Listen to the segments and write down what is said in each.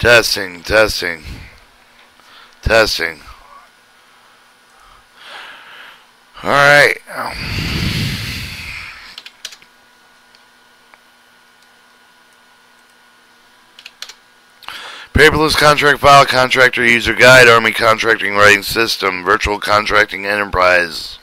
Testing, testing, testing. All right. Paperless contract file, contractor user guide, Army contracting writing system, virtual contracting enterprise.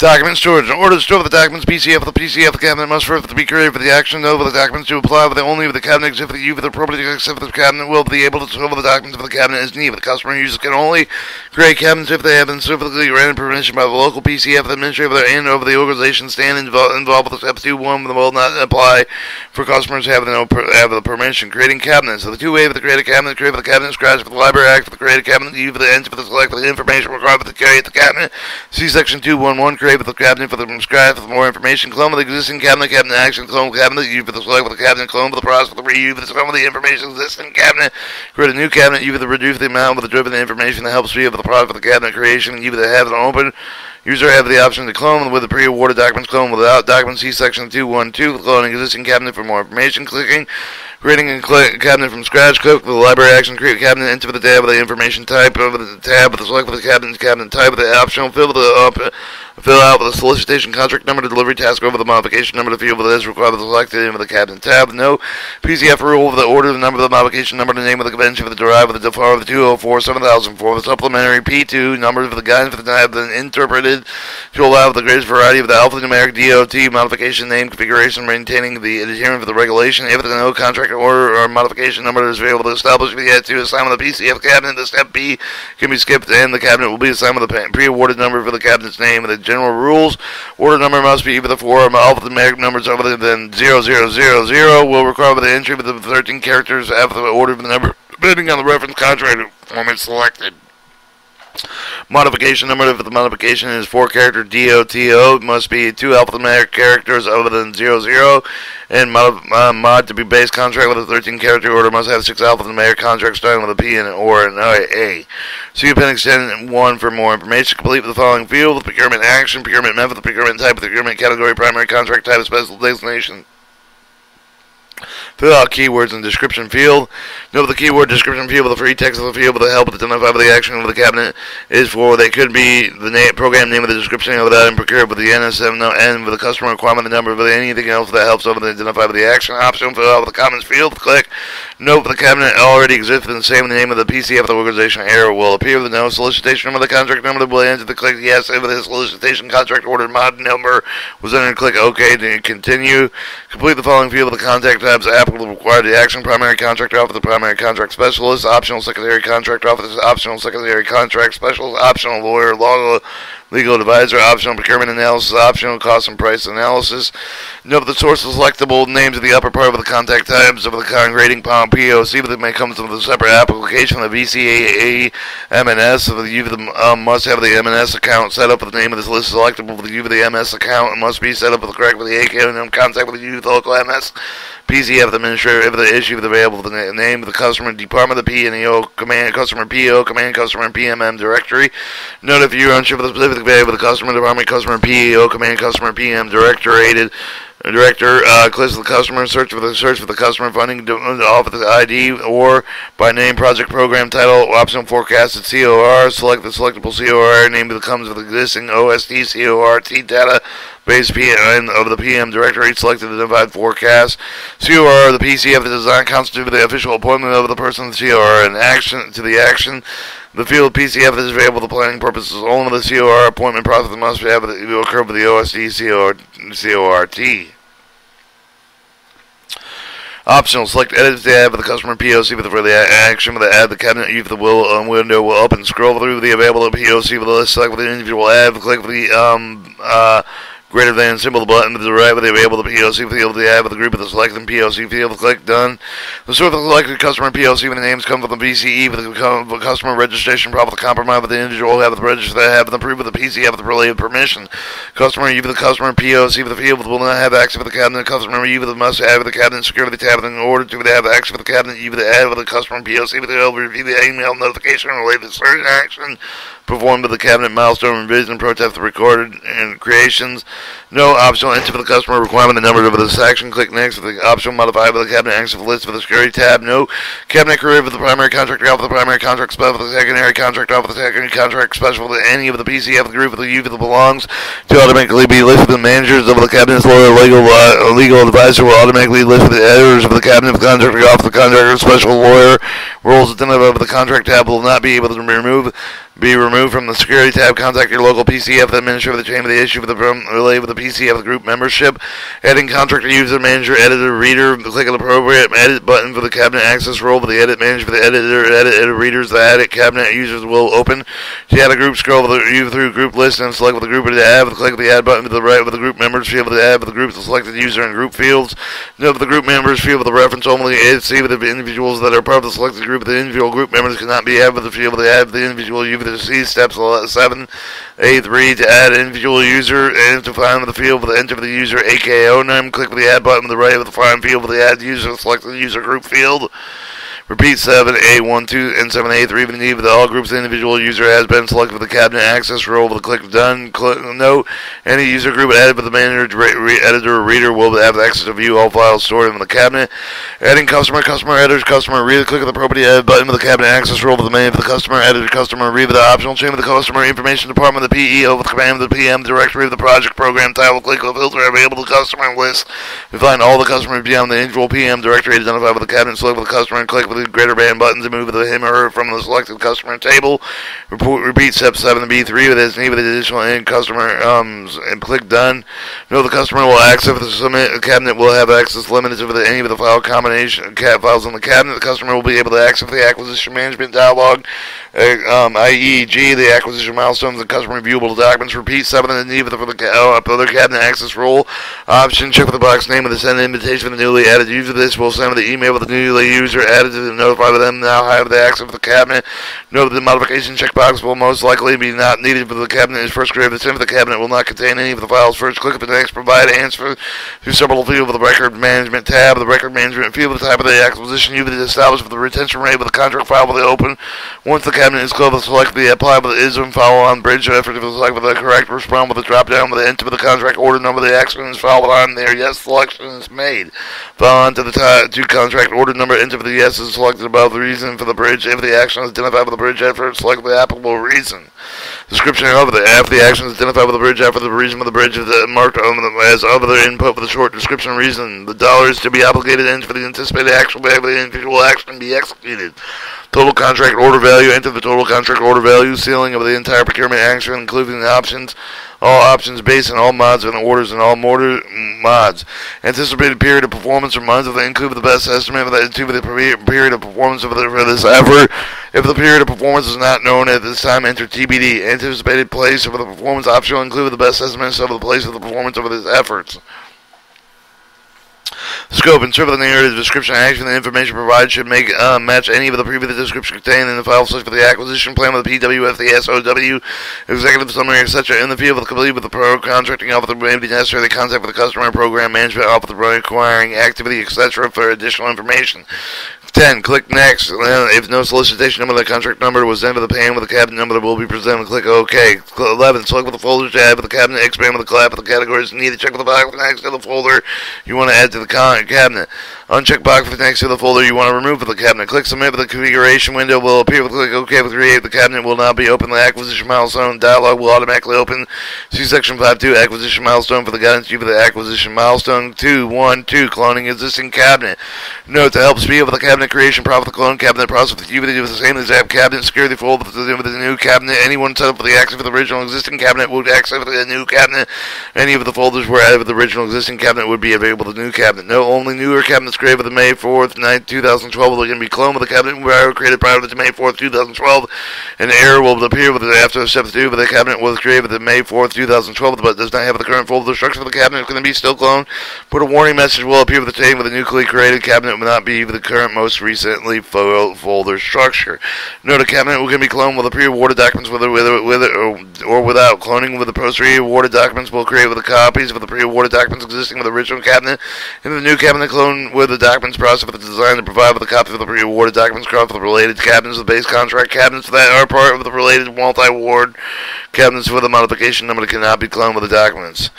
Document storage. In order to store the documents, PCF the PCF the cabinet must first be created for the action of the documents to apply with the only of the cabinet except for the U for the property except for the cabinet will be able to store the documents for the cabinet as needed. The customer users can only create cabinets if they have been specifically granted permission by the local PCF the administrator and over the organization stand involved, involved with step two one will not apply for customers having no have the permission. Creating cabinets. So the two way for the created cabinet, create for the cabinet scratch for the library act for the created cabinet, U for the enter for the select the information required for the create the cabinet. See section two one one create for the cabinet for the subscribe for more information. Clone of the existing cabinet, cabinet action, clone cabinet, U for the select for the cabinet, clone for the process for the reuse for the clone of the information existing cabinet. Create a new cabinet, U for the reduce the amount with the driven information that helps speed for the product for the cabinet creation, U for the have it open. User have the option to clone with the pre-awarded documents clone without documents. See section 212 cloning existing cabinet for more information. Clicking creating a cabinet from scratch. Click the library action. Create cabinet. Enter the tab of the information type over the tab with the select for the cabinet cabinet type of the optional fill with the up. Fill out with the solicitation contract number, the delivery task over the modification number, the field with this required with the selected of the cabinet tab. No PCF rule of the order, the number of the modification number, the name of the convention for the derived the default of the 204 7004, the supplementary P2 number for the guidance for the have been interpreted to allow the greatest variety of the alphanumeric DOT modification name configuration, maintaining the adherence of the regulation. If the no contract order or modification number is available to establish the yet to assign with the PCF cabinet, the step B can be skipped and the cabinet will be assigned with the pre-awarded number for the cabinet's name and the general rules. Order number must be either four alphanumeric numbers other than 0000 will require the entry of the 13 characters after the order of the number, depending on the reference contract format selected. Modification number if the modification is four character DOTO must be two alphanumeric characters other than 00 and mod, uh, mod to be base contract with a 13 character order must have six alphanumeric contracts starting with a P and an or an A. See appendix 10 1 for more information. Complete the following field the procurement action, procurement method, the procurement type, the procurement category, primary contract type, special designation. Fill out keywords in the description field. Note the keyword description field with the free text of the field with the help of identify oh the action of the cabinet is for. They could be the name, program name of the description of that and procure with the NSN no, oh and with the customer requirement, the number, with anything else that helps over the identify with oh the action option. Fill out the comments field. Click. Note the cabinet already exists in the same name of the PCF of the organization. Error will appear with no solicitation number. The contract number will enter the click yes if the solicitation contract order mod number was entered. Click OK to continue. Complete the following field with the contact tabs required the action primary contract office, the primary contract specialist, optional secondary contract office, optional secondary contract specialist, optional lawyer, law legal advisor, optional procurement analysis, optional cost and price analysis. Note the source is selectable names of the upper part of the contact tabs of the congrading pound POC, but it may come with a separate application of the VCAA MNS. So the the um, must have the MNS account set up with the name of this list selectable for the U of the MS account and must be set up with the correct with the AK and contact with the U of the local MS. PCF the administrator if the issue is available the name of the customer department the P and the command customer PO command customer PMM directory. Note if you're unsure of the specific value of the customer department customer PEO, command customer PM directorated director uh, clicks the customer search for the search for the customer funding off the ID or by name project program title option forecasted COR select the selectable COR name that comes with the existing OSD CORT data base PM of the PM directory selected the identified forecast. COR, the PCF, the design constitute the official appointment of the person, COR, and action to the action. The field PCF is available for planning purposes only. The COR appointment process must have to occur with the OSD COR, CORT. Optional, select edit the ad with the customer POC with the, for the action with the ad, the cabinet view the will um, window will open. Scroll through the available POC with the list, select with the individual ad, click the um, uh, greater than symbol, the button to the right with the available the POC field, the add with the group with the selected POC field, click done. The sort of selected customer POC when the names come from the VCE with the customer registration problem, the compromise with the individual have the register that have the approve with the PC have the related permission. Customer you with the customer POC with the field will not have access with the cabinet. Customer you with the must have with the cabinet security tab in order to have access with the cabinet you with the add with the customer POC with the review the email notification related certain action performed with the cabinet milestone revision protest recorded and creations. No optional enter for the customer requirement. The number of the section. Click next for the optional modify with the cabinet access list for the security tab. No cabinet career for the primary contract off the primary contract special for the secondary contract off the secondary contract special for any of the PCF the group for the U for the belongs to automatically be listed. The managers of the cabinet's lawyer legal uh, legal advisor will automatically list the editors of the cabinet of contract off the contractor special lawyer roles identified of the contract tab will not be able to remove be removed from the security tab. Contact your local PCF, the administrator of the of the issue for the relay with the PCF group membership. Adding contractor user manager editor reader. Click on the appropriate edit button for the cabinet access role for the edit manager for the editor edit, edit readers. The edit cabinet users will open. To add a group, scroll the, through group list and select with the group to add. Click the add button to the right with the group members field with the add with the group the selected user and group fields. Note the group members field with the reference only. See with the individuals that are part of the selected group. The individual group members cannot be added with the field with the add the individual. You the C steps 7, A3 to add individual user and to find the field with the enter the user AKO name. Click the add button to the right of the find field with the add user. Select the user group field. Repeat 7A1, 2, and 7A3 if need, but all groups individual user has been selected for the cabinet access role with a click of done. Click note, any user group added by the manager, re, editor, or reader will have access to view all files stored in the cabinet. Adding customer, customer, editors, customer, reader, click on the property edit button with the cabinet access role with the main of the customer, editor, customer, read the optional chain of the customer, information department, the PEO with the command of the PM, directory of the project program title, click on the filter, available to customer list. We find all the customers beyond the individual PM directory identified with the cabinet, select with the customer, and click with the greater band buttons to move the him or her from the selected customer table. Report, repeat step 7 to B3 with his need with additional end customer um, and click done. No, the customer will access the submit cabinet will have access limited to any of the file combination cat files on the cabinet. The customer will be able to access the acquisition management dialog uh, um, i.e., G, the acquisition milestones and customer reviewable documents. Repeat 7 the need for the uh, other cabinet access role. Option, check for the box name of the send invitation for the newly added user. This will send the email with the newly user added to notify them now have the access for the cabinet. Note that the modification checkbox will most likely be not needed for the cabinet is first created. The send for the cabinet will not contain any of the files. First, click on the next provide answer to several fields of the record management tab. The record management field, of the type of the acquisition is established for the retention rate with the contract file will be open. Once the cabinet is closed, select the apply with the ISM file on bridge effort to select with the correct respond with the drop down with the enter with the contract order number. The action is filed on there. Yes, selection is made. File onto the to contract order number. Enter for the yes is selected above the reason for the bridge. If the action is identified with the bridge effort, select the applicable reason. Description of the after the action is identified with the bridge after the reason of the bridge is marked the, as other input for the short description reason. The dollars to be obligated enter for the anticipated action by the individual action be executed. Total contract order value, enter the total contract order value, ceiling of the entire procurement action, including the options, all options based on all mods and orders and all mortar mm, mods. Anticipated period of performance or months of the include the best estimate of the, of the period of performance of the, for this effort. If the period of performance is not known at this time, enter TBD. Anticipated place of the performance option will include the best estimates of the place of the performance of these efforts. Scope and serve the narrative description action. The information provided should make uh, match any of the previous description contained in the file such for the acquisition plan with the PWS, the SOW, executive summary, etc. In the field with complete with the pro contracting officer may be necessary to contact with the customer program management officer requiring activity, etc. for additional information. 10. Click Next. If no solicitation number, the contract number was entered the pan with the cabinet number that will be presented. Click OK. 11. Select with the folder tab with the cabinet, expand with the clap with the categories needed. Check with the box next to the folder you want to add to the cabinet. Uncheck box for the next to the folder you want to remove from the cabinet. Click Submit the configuration window will appear. With click OK with Create. The cabinet will now be open. The acquisition milestone dialog will automatically open. See Section 5.2 Acquisition milestone for the guidance for the acquisition milestone 2. 1. 2. Cloning existing cabinet. Note to help speed up the cabinet creation profit the clone cabinet process with you with the same as exact cabinet security folder the new cabinet. Anyone set up for the access for the original existing cabinet would access the new cabinet. Any of the folders were added with the original existing cabinet would be available to the new cabinet. No only newer cabinets created with the May 4th, 9, 2012 will again be cloned with the cabinet created prior to May 4th, 2012. An error will appear with the after step 2 but the cabinet was created with the May 4th, 2012 but does not have the current folder structure of the cabinet. It's going to be still cloned. But a warning message will appear with the same with the newly created cabinet will not be the current most recently folder structure. Note a cabinet will be cloned with the pre-awarded documents with, with, with or, or without. Cloning with the post-awarded documents will create with the copies of the pre-awarded documents existing with the original cabinet. and the new cabinet clone with the documents process with the design to provide with a copy of the pre-awarded documents crossed with the related cabinets with base contract cabinets that are part of the related multi-award cabinets with a modification number that cannot be cloned with the documents.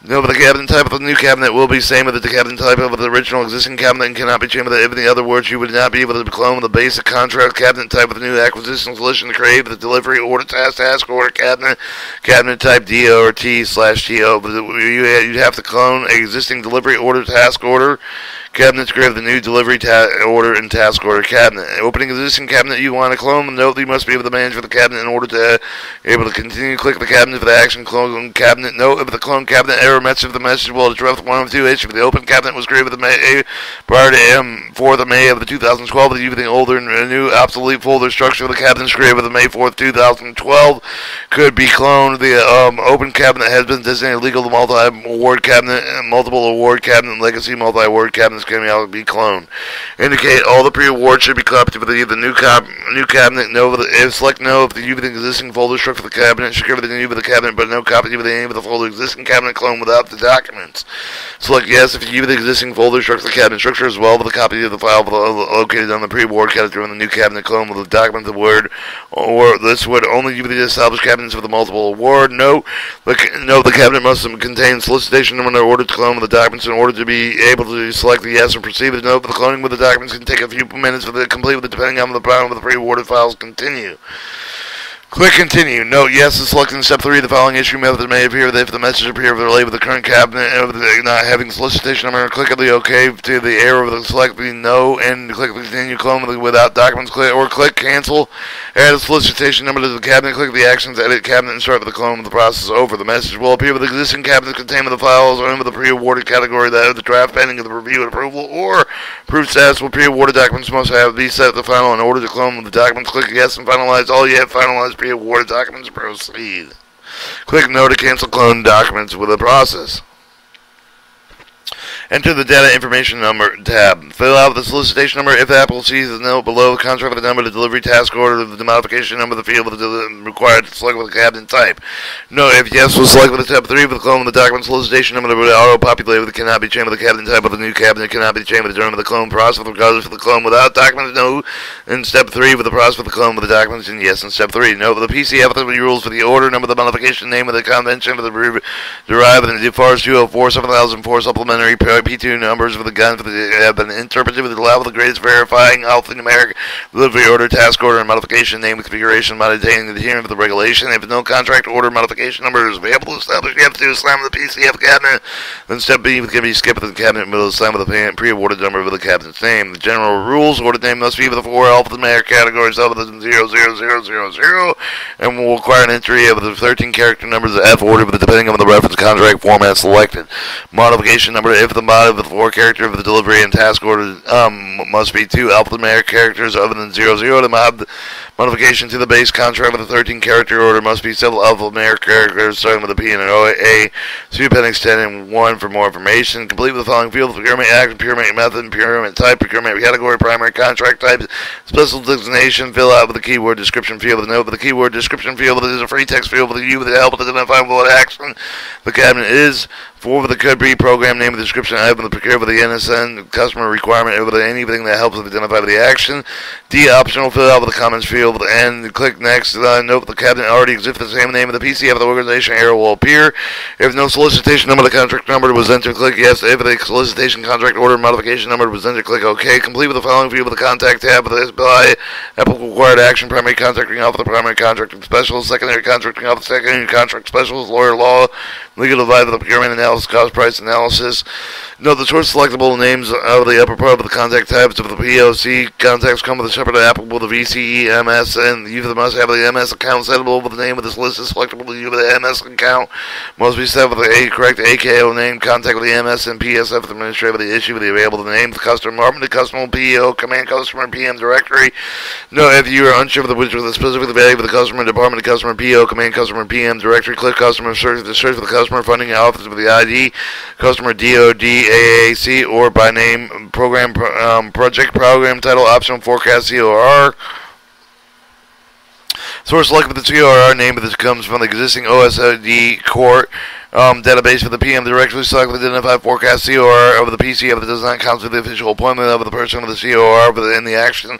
No, but the cabinet type of the new cabinet will be same with the cabinet type of the original existing cabinet and cannot be changed with it. In other words, you would not be able to clone the basic contract cabinet type of the new acquisition solution to create the delivery order task task order cabinet cabinet type DO or T slash TO. But you'd have to clone existing delivery order task order Cabinets grab the new delivery order and task order cabinet. Opening existing cabinet you want to clone, note that you must be able to manage for the cabinet in order to uh, able to continue to click the cabinet for the action clone cabinet. Note if the clone cabinet error message of the message will address one of two the open cabinet was created the May, prior to M 4th of May of the 2012, the even older and new obsolete folder structure of the cabinet created with the May 4th 2012 could be cloned. The um, open cabinet has been designated legal The multi-award cabinet, multiple award cabinet, legacy multi-award cabinets can be cloned. Indicate all the pre-awards should be copied with the new cap new cabinet. No, if select no if the of the existing folder structure of the cabinet should cover the new of the cabinet, but no copy of the name of the folder existing cabinet clone without the documents. Select yes if you of the existing folder structure of the cabinet structure as well with a copy of the file uh, located on the pre-award category in the new cabinet clone with the document the word or this would only use the established cabinets with a multiple award. No, the, no, the cabinet must contain solicitation number in order to clone with the documents in order to be able to select the yes and proceed with note. But the cloning with the documents can take a few minutes for the complete with depending on the problem with the pre-awarded files continue. Click continue. Note, yes, is selecting step 3. The following issue method may appear if the message appears related with the current cabinet of the not having solicitation number. Click on the OK to the arrow of the select the no and click the continue clone without documents click or click cancel. Add a solicitation number to the cabinet. Click the actions edit cabinet and start with the clone of the process over. The message will appear with the existing cabinet containing the files or in the pre-awarded category that the draft pending of the review and approval or approved status will pre-awarded documents must have be set the final in order to clone the documents. Click yes and finalize all yet have finalized pre-awarded documents proceed. Click no to cancel clone documents with the process. Enter the data information number tab. Fill out the solicitation number if Apple sees the note below the contract the number, the delivery task order, the modification number, the field with the required to select with the cabinet type. No, if yes, will select with the tab 3 with the clone with the document solicitation number that will auto-populate with the cannot be changed with the cabinet type of the new cabinet cannot be changed with the term of the clone process regardless of the clone without documents. No, in step 3 with the process with the clone with the documents and yes in step 3. No, with the PCF the rules for the order number, the modification name of the convention for the derived in the FARS 204 7004 supplementary P2 numbers for the guns have been interpreted with the level of the greatest verifying alphanumeric delivery order, task order, and modification name configuration maintaining the adherence of the regulation. If no contract order modification number is available to establish, you have to slam the PCF cabinet. Then step B can be skipped the cabinet middle of the slam with the pre-awarded number of the cabinet's name. The general rules order name must be with the four alphanumeric categories other than 00000 and will require an entry of the 13 character numbers of F order but depending on the reference contract format selected. Modification number if the mod of the four character of the delivery and task order um, must be two alphanumeric characters other than 00. The mod modification to the base contract with a 13 character order must be several alphanumeric characters starting with a P and an O. A. See appendix 10 and 1 for more information. Complete with the following fields procurement act, procurement method, procurement type, procurement category, primary contract type, special designation. Fill out with the keyword description field with a note with the keyword description field. with a free text field with a U with the help to identify what action the cabinet is. With the could be program name and description item the procure with the NSN customer requirement over the anything that helps identify the action. D optional fill out with the comments field and click next. Uh, note the cabinet already exists with the same name of the PC of the organization arrow will appear. If no solicitation number the contract number was entered, click yes. If the solicitation contract order modification number was entered, click OK. Complete with the following field with the contact tab with the by applicable required action, primary contracting the primary contracting specialist, secondary contracting officer, secondary contract specialist, lawyer law, legal advisor, of the procurement analysis analysis, cost price analysis. Note the source selectable names out of the upper part of the contact types of the POC contacts come with a separate applicable the VCE MS and you must have the MS account settable with the name of this list is selectable to you with the MS account must be set with the a correct AKO name contact with the MS and PCF the administrator of the issue with the available the name the customer department the customer PO command customer PM directory. Note if you are unsure of the which of the specific value of the customer department the customer PO command customer PM directory click customer search the search for the customer funding office with the ID customer DOD AAC or by name program um, project program title option forecast COR. Source select with the COR name but this comes from the existing OSD CORT um, database for the PM directly select the identified forecast COR of the PCF that does not constitute the official appointment of the person of the COR in the action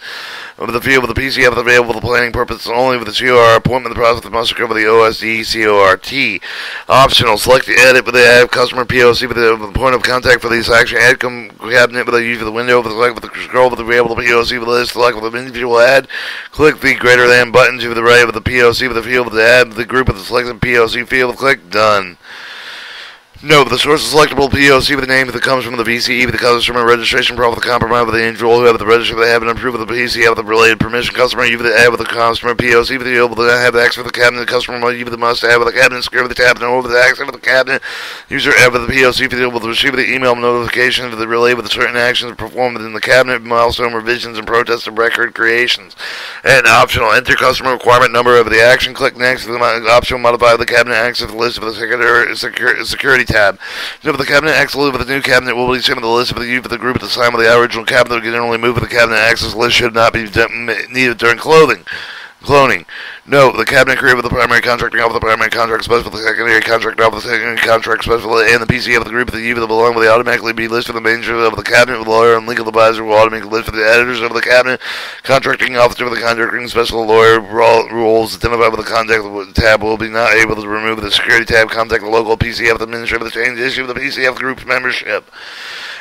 of the field of the PCF available for the planning purpose only with the COR appointment the process must occur with the OSD CORT. Optional, select the edit with the add customer POC with the point of contact for this action. Add cabinet with the use of the window with the select with the scroll with the available POC with the list select with the individual add. Click the greater than button to the right of the POC with the field with the add the group with the selected POC field. Click done. Note, the source is selectable POC with the name that comes from the VCE with the customer registration profile with the compromise with the individual who have the register that have been approved with the PCE with the related permission customer you with the add with the customer POC with the able to have the access with the cabinet the customer you with the must have with the cabinet secure with the tab and over the access with the cabinet user add with the POC with the able to receive the email notification with the relay with the certain actions performed within the cabinet milestone revisions and protests of record creations and optional enter customer requirement number of the action click next to the optional modify the cabinet access list of the security tab. So the cabinet access with the new cabinet will be on the list of the youth of the group at the time of the original cabinet. Generally, move with the cabinet access list should not be needed during clothing. Cloning. No, the cabinet created the primary contracting of the primary contract special, the secondary contract of the secondary contract special, and the PC of the group of the U that belong will automatically be listed in the manager of the cabinet. The lawyer and legal advisor will automatically list for the editors of the cabinet. Contracting officer of the contracting special lawyer rules identified with the contact tab will be not able to remove the security tab. Contact the local PCF administrator of the change issue of the PCF group's membership.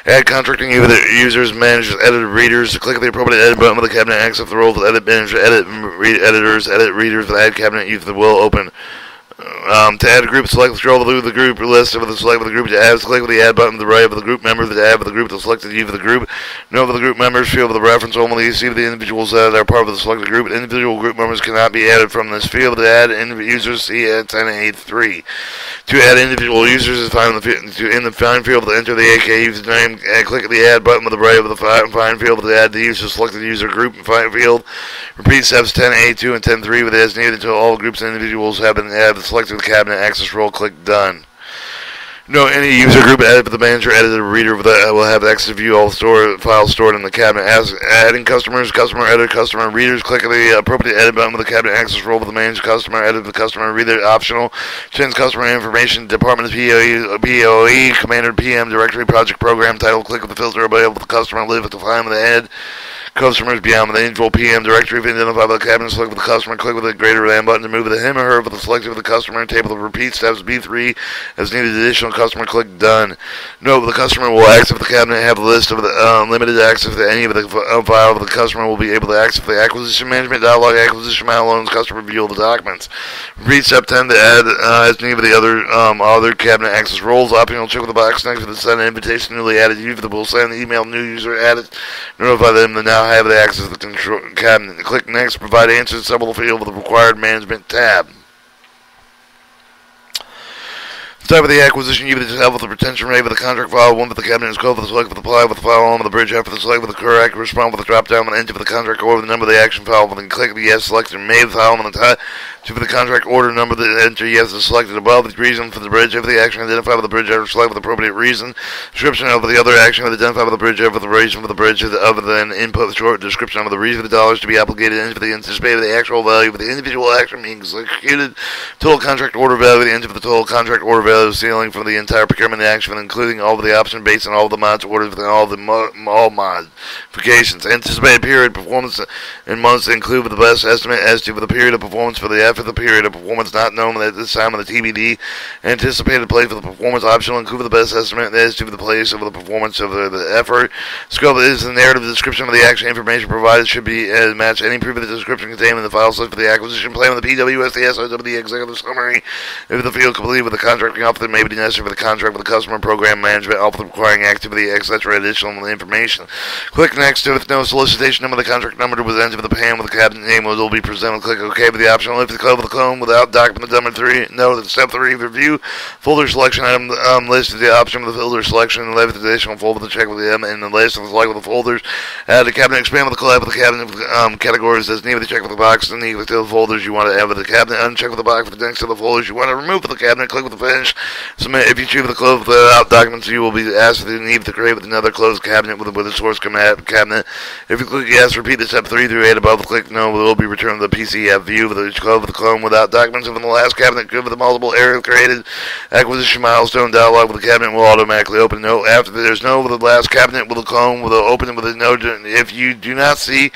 Add contracting users, managers, editor readers. Click the appropriate edit button with the cabinet. Access the role of edit manager, edit read editors, edit readers. With add cabinet, use the will open. Um, to add a group, select scroll through the group list of the select with the group to add. Click with the add button to the right of the group member to add with the group to select the of the group. Note for the group members field of the reference only. See the individuals that are part of the selected group. Individual group members cannot be added from this field. To add users, see at 1083. To add individual users find in the to in the find field to enter the AK user name. And click the add button with the right of the find field to add the user selected user group and find field. Repeat steps 10A2 and 10.3 with as needed until all groups and individuals have been added. Selected the cabinet access role. Click done. No, any user group added by the manager, editor, reader uh, will have access to view all store files stored in the cabinet. As adding customers, customer, editor, customer, readers, click the appropriate edit button with the cabinet access role with the manager, customer, edit the customer, reader, optional. Change customer information, department POE, POE, commander, PM, directory, project, program, title. Click with the filter available with the customer, live at the time of the head. Customers beyond the Angel PM directory. If identified by the cabinet, select with the customer. Click with the greater than button to move the him or her with the selected with the customer. Table of repeat steps B3 as needed. Additional customer. Click done. Note the customer will access the cabinet. Have a list of the um, limited access to any of the uh, file of the customer will be able to access the acquisition management dialog, acquisition amount loans, customer view of the documents. Repeat step 10 to add uh, as needed the other um, other cabinet access roles. Optional check with the box next to the send invitation newly added. The will send the email new user added. Notify them to now have the access to the control cabinet. Click Next to provide answers to several field with the required management tab. Type of the acquisition, you with the with the retention rate with the contract file, one for the cabinet is code for the select for the apply with the file on the bridge after the select with the correct respond with the drop down the enter for the contract order, the number of the action file with the click the yes selected made with the file on the type to for the contract order number that enter yes is selected above the reason for the bridge after the action identified with the bridge after select with appropriate reason description of the other action with identified with the bridge after the reason for the bridge other than input the short description of the reason for the dollars to be obligated into the anticipated the actual value of the individual action being executed total contract order value the enter for the total contract order value ceiling for the entire procurement action, including all of the option based on all of the mods ordered within all the mo all modifications. Anticipated period performance in months include the best estimate as to the period of performance for the of the period of performance not known at this time of the TBD. Anticipated place for the performance optional include the best estimate as to the place of the performance of the, the effort. Scope is the narrative description of the action information provided should be uh, match any previous description contained in the file set for the acquisition plan with the PWSDS or the executive summary. If the field complete with the contracting officer may be necessary for the contract with the customer program management, all requiring activity, etc. Additional information. Click next to with no solicitation number, the contract number to present with the pan with the cabinet name will be presented. Click OK with the option. Lift the code with the clone without document number three. No, the step three review folder selection item um, listed the option with the folder selection. Left the additional folder with the check with the M and the list of the select with the folders. Add the cabinet. Expand with the collab with the cabinet um, categories as needed. The check with the box. And need with the folders you want to add with the cabinet. Uncheck with the box with the next to the folders you want to remove with the cabinet. Click with the finish Submit if you choose the closed without documents, you will be asked to leave the create with another closed cabinet with, with a source cabinet. If you click yes, repeat the step 3 through 8 above, click no, it will be returned to the PCF view of the clone without documents. In the last cabinet, good with the multiple area created acquisition milestone dialog with the cabinet will automatically open. No, after there's no with the last cabinet with the clone will open with a no. If you do not see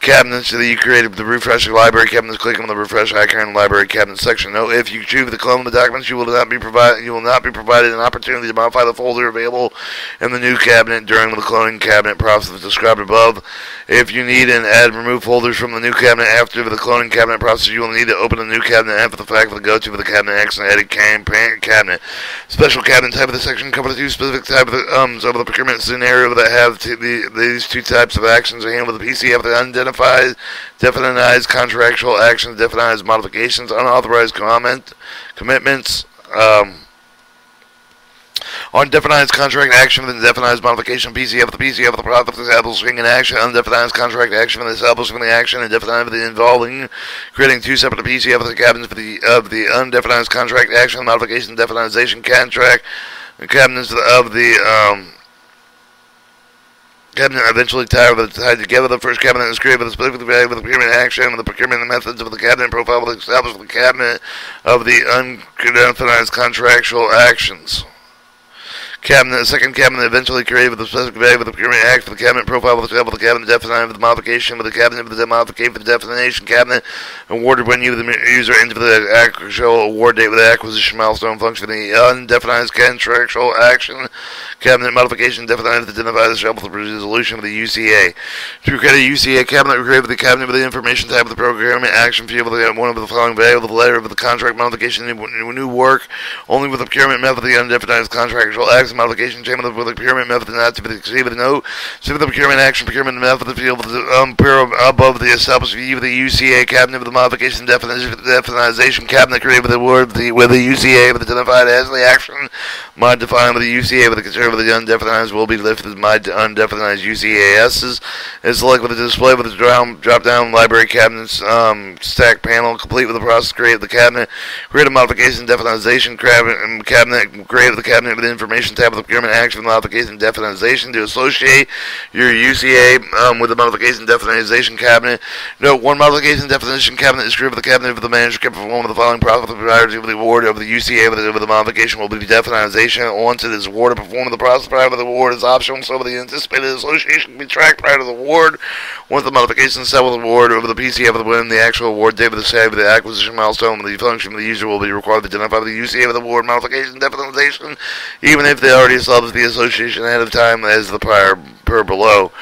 cabinets that you created with the refreshing library cabinets. Click on the refresh icon in the library cabinet section. Note if you choose the clone the documents, you will not be provided you will not be provided an opportunity to modify the folder available in the new cabinet during the cloning cabinet process described above. If you need and add remove folders from the new cabinet after the cloning cabinet process, you will need to open a new cabinet after the fact with the go to for the cabinet X and edit cabinet. Special cabinet type of the section cover the two specific types of the ums of the procurement scenario that have the, these two types of actions are handled with the pc PCF that identifies definitized contractual actions, definitized modifications, unauthorized comment commitments. Um, Undefined contract action with indefinite modification PCF the PCF of the profit establishing an action undefined contract action with establishing the action indefinite with the involving creating two separate PCF the cabinets for the of the undefined contract action modification definitization contract cabinets of the um, cabinet eventually tied, with, tied together. The first cabinet is created with a specific value with the procurement action, with the procurement methods of the cabinet profile will establish the cabinet of the undefined contractual actions cabinet, the second cabinet eventually created with the specific value of the procurement act for the cabinet profile with the, with the cabinet definition with the modification with the cabinet with the modification for the definition cabinet awarded when you the user into the actual award date with the acquisition milestone function the undefined contractual action cabinet modification definite to identify the with the resolution of the UCA. To create a UCA cabinet, we create the cabinet with the information type of the procurement action field with the, one of the following value of the letter of the contract modification new work only with the procurement method the undefined contractual action modification chain with the, procurement method not to be exceeded no the procurement action procurement method the field um, above the established view of the UCA cabinet with the modification definition definitization cabinet created with the word the with the UCA with the identified as the action mod defined with the UCA with the concern with the undefined will be lifted my undefined UCASs is select with the display with the drop down library cabinets um, stack panel complete with the process create the cabinet create a modification definitization cabinet cabinet create the cabinet with information tab with the procurement action modification definitization to associate your UCA um, with the modification definitization cabinet. Note one modification definition cabinet is created with the cabinet of the manager can perform the following process prior to the award of the UCA with the, with the modification will be definitization once it is awarded perform the process prior to the award is optional so the anticipated association can be tracked prior to the award once the modification is set with the award over the PCF of the win the actual award date of the save the acquisition milestone the function of the user will be required to identify the UCA with the award modification definitization even if they already established the association ahead of time as the prior per below.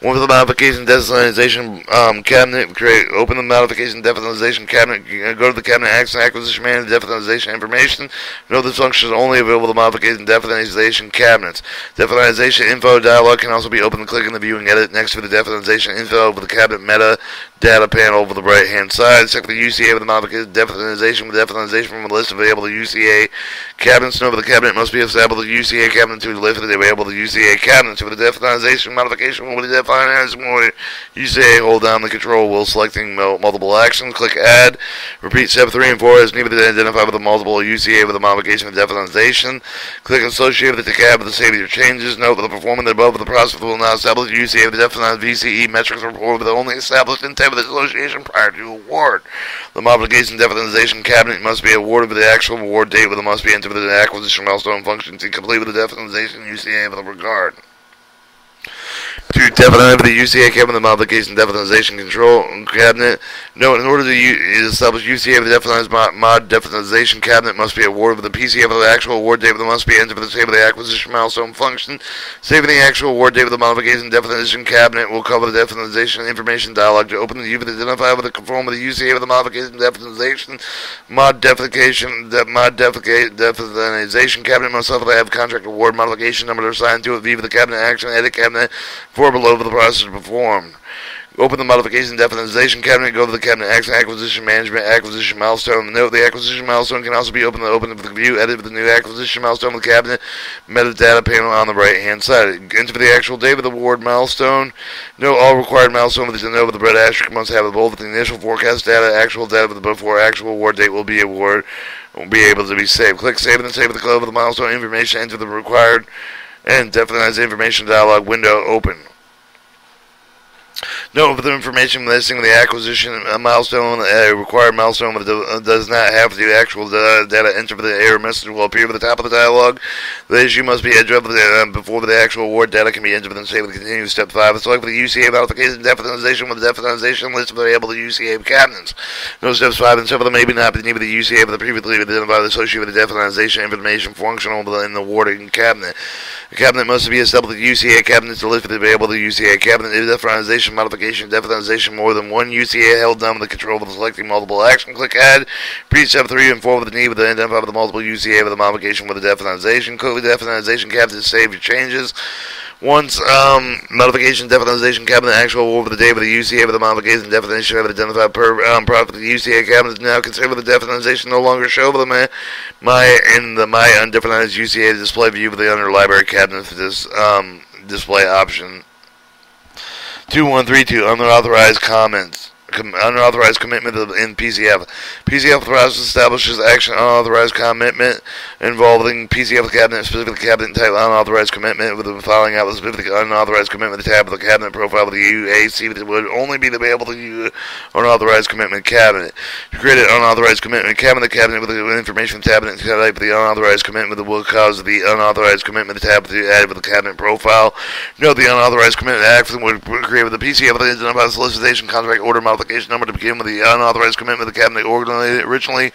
One for the modification definitization um, cabinet, create open the modification definitization cabinet, go to the cabinet action acquisition manager definitization information. Note this function is only available to modification definitization cabinets. Definitization info dialog can also be opened clicking the view and edit next to the definitization info with the cabinet meta data panel over the right hand side. Check the UCA with the modification definitization with definitization from the list available UCA cabinets. Note the cabinet must be established the UCA cabinet to be lifted available the UCA cabinets with the definitization modification will be defined more UCA hold down the control while selecting multiple actions. Click add. Repeat step 3 and 4 as needed to identify with the multiple UCA with the modification of definitization. Click associate with the tab of the save your changes. Note that the performance above the process will not establish the UCA with the definite VCE metrics report with the only established intent of the association prior to award. The modification definitization cabinet must be awarded with the actual award date with it must be entered with the acquisition milestone function to complete with the definitization UCA with regard to definite the UCA cabinet the modification definitization control cabinet. No, in order to u- establish UCA the definitized mod, mod definitization cabinet must be awarded with the PCF of the actual award date that must be entered for the save of the acquisition milestone function. Saving the actual award date of the modification definition cabinet will cover the definitization information dialog to open the to identify with the conform with the UCA with the modification definitization mod definition de- mod definitization cabinet must also have contract award modification number assigned to it via the cabinet action edit cabinet for below below for the process to perform. Open the modification definition cabinet, go to the cabinet action acquisition management acquisition milestone. Note the acquisition milestone can also be opened open the view edit with the new acquisition milestone of the cabinet metadata panel on the right hand side. Enter the actual date of the award milestone. Note all required milestone with the note with the red asterisk must have both the initial forecast data, actual data with the before actual award date will be award will be able to be saved. Click save and then save the club of the milestone information, enter the required and definite information dialog window open. Note the information listing the acquisition uh, milestone, a required milestone uh, does not have the actual data entered for the error message will appear at the top of the dialog. The issue must be uh, before the actual award data can be entered and save with continue step 5. Select for the UCA modification definitization with the definitization list of available UCA cabinets. No steps 5 and 7 may be not be needed the UCA but the previously identified associated with the definitization information functional in the awarding cabinet. The cabinet must be established with the UCA cabinet to list for the available UCA cabinet definitization modification definitization, more than one UCA held down with the control of the selecting multiple action. Click add. Read step 3 and 4 with the need with the identify with the multiple UCA with the modification with the definitization. Click the definitization cabinet to save your changes. Once um, modification definitization cabinet actual over the day with the UCA with the modification definition of identified per um, product the UCA cabinet is now considered with the definitization no longer show with the my, my in the my undefinitized UCA display view of the under library cabinet for this um, display option 2132 unauthorized comments unauthorized commitment in PCF. PCF process establishes action unauthorized commitment involving PCF cabinet, specific cabinet type unauthorized commitment with the following out the specific unauthorized commitment the tab of the cabinet profile of the UAC that would only be available to you unauthorized commitment cabinet. To create an unauthorized commitment cabinet, the cabinet with the information cabinet type of the unauthorized commitment that will cause the unauthorized commitment the tab to add with the cabinet profile. Note the unauthorized commitment action would create with the PCF the identified solicitation contract order modification application number to begin with the unauthorized commitment of the cabinet originally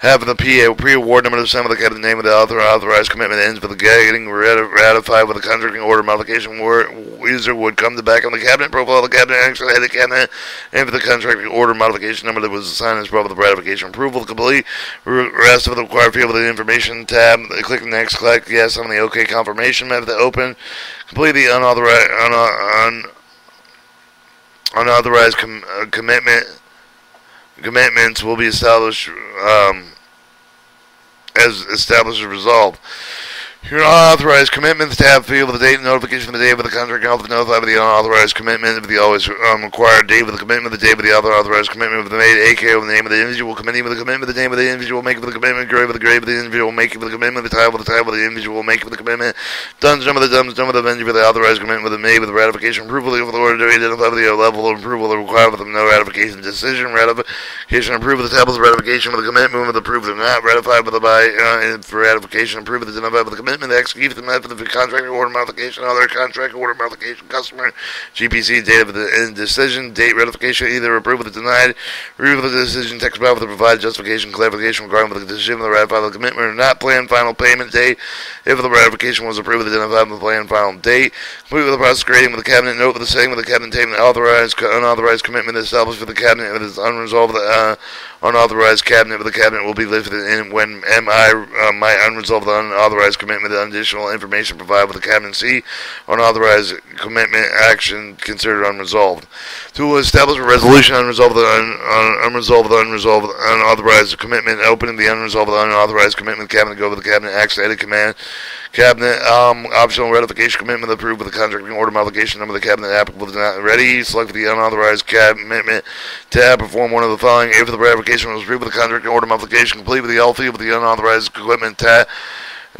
having the PA pre-award number to send with the cabinet name of the author authorized commitment ends with the getting ratified with the contracting order modification where user would come to back on the cabinet profile of the cabinet actually had the cabinet and for the contracting order modification number that was assigned as part of the ratification approval complete. Rest of the required field with the information tab click next click yes on the OK confirmation method open. Complete the unauthorized un, un, unauthorized com- uh, commitment commitments will be established um, as established and resolved. Your unauthorized commitments tab field with the date notification of the date of the contract and also notify of the unauthorized commitment of the always um, required date of the commitment, the date of the unauthorized commitment of the made AKO, the name of the individual committing with the commitment, the name of the individual making with the commitment, grave of the grave of the individual making with the commitment, the title of the title of the individual making with the commitment, done some of the done some of the venue for the authorized commitment with the made with the ratification approval of the order to identify the level of approval required with the no ratification decision, ratification approval of the tables of ratification with the commitment with the approved or not ratified with the by uh, for ratification approved with the identified with the commitment commitment to execute the method of the contract order modification, other contract order modification, customer, GPC, date of the decision, date ratification, either approved or denied, review of the decision, text about with the provided justification, clarification regarding the decision of the ratified the commitment or not planned final payment date, if the ratification was approved, identified the planned final date, complete with the process creating with the cabinet, note with the setting with the cabinet table, authorized, unauthorized commitment established for the cabinet if it is unresolved, uh, unauthorized cabinet, but the cabinet will be lifted in when MI, uh, my unresolved unauthorized commitment, the additional information provided with the cabinet C, unauthorized commitment action considered unresolved. To establish a resolution unresolved, the un, un, unresolved, unresolved, unauthorized commitment, opening the unresolved, unauthorized commitment cabinet, go with the cabinet action, edit command, Cabinet um, optional ratification commitment approved with the contracting order modification number of the cabinet applicable to not ready. Select the unauthorized commitment tab. Perform one of the following. If the ratification was approved with the contracting order modification complete with the L field with the unauthorized equipment tab.